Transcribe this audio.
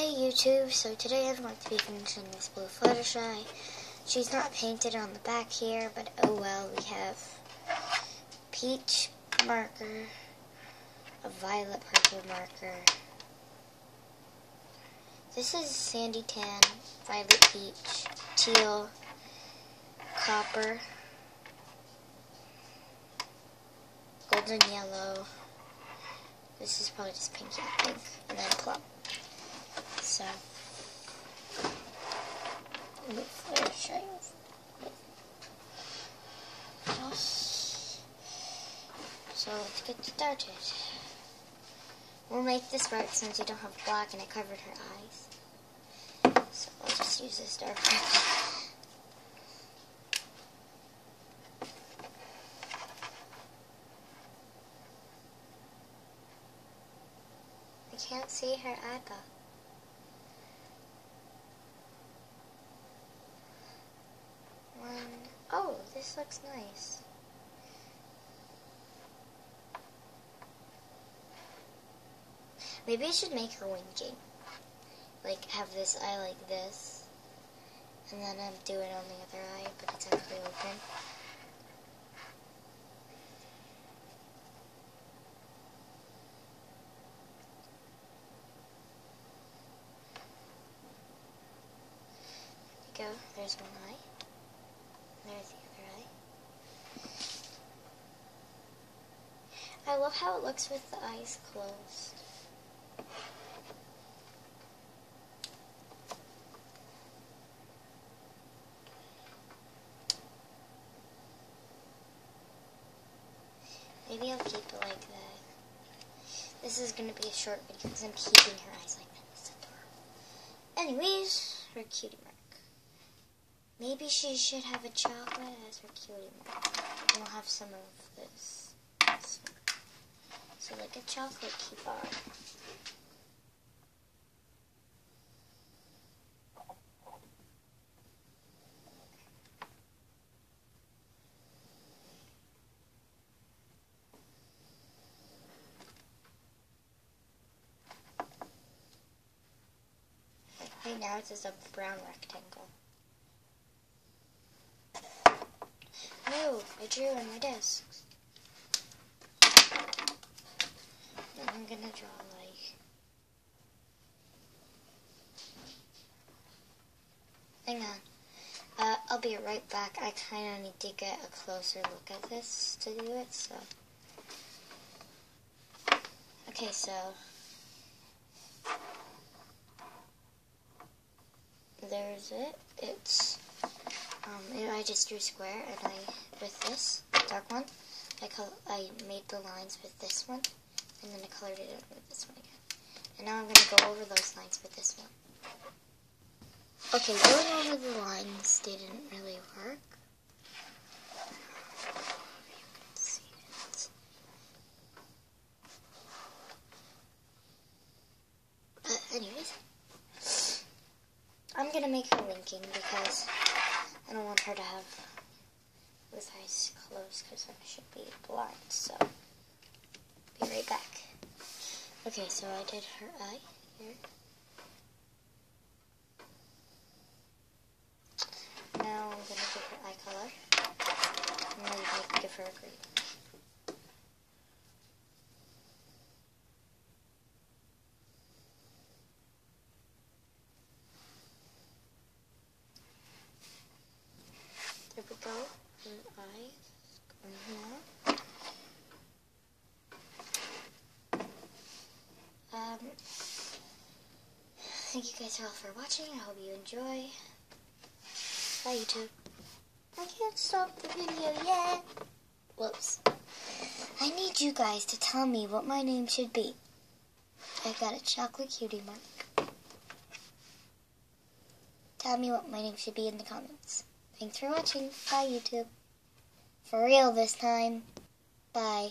Hey YouTube, so today I'm going to be finishing this blue Fluttershy. She's not painted on the back here, but oh well, we have peach marker, a violet purple marker. This is sandy tan, violet peach, teal, copper, golden yellow. This is probably just pinky, I think, and then plum. So, Fluttershy. So let's get started. We'll make this work since you don't have black and it covered her eyes. So I'll just use this dark. I can't see her eyeball. One. Oh, this looks nice. Maybe I should make her winking. Like, have this eye like this. And then I'm do it on the other eye, but it's actually open. There go. There's one eye. There's the other eye. I love how it looks with the eyes closed. Maybe I'll keep it like that. This is going to be a short video because I'm keeping her eyes like that. It's adorable. Anyways, her cutie mark. Maybe she should have a chocolate as her cutie mark. We'll have some of this. So like a chocolate keeper. Right now it's just a brown rectangle. No, I drew on my I'm gonna draw like. Hang on. Uh, I'll be right back. I kind of need to get a closer look at this to do it, so. Okay, so. There's it. It's. Um, I just drew square, and I, with this dark one, I, col I made the lines with this one and then I colored it in with this one again. And now I'm going to go over those lines with this one. Okay, going over the lines didn't really work. But anyways, I'm going to make her winking because I don't want her to have with eyes closed because I should be blind, so be right back. Okay, so I did her eye here. Now I'm going to give her eye color. And then I give her a green. There we go. Her eye. Um, thank you guys all for watching. I hope you enjoy. Bye, YouTube. I can't stop the video yet. Whoops. I need you guys to tell me what my name should be. I got a chocolate cutie mark. Tell me what my name should be in the comments. Thanks for watching. Bye, YouTube. For real this time. Bye.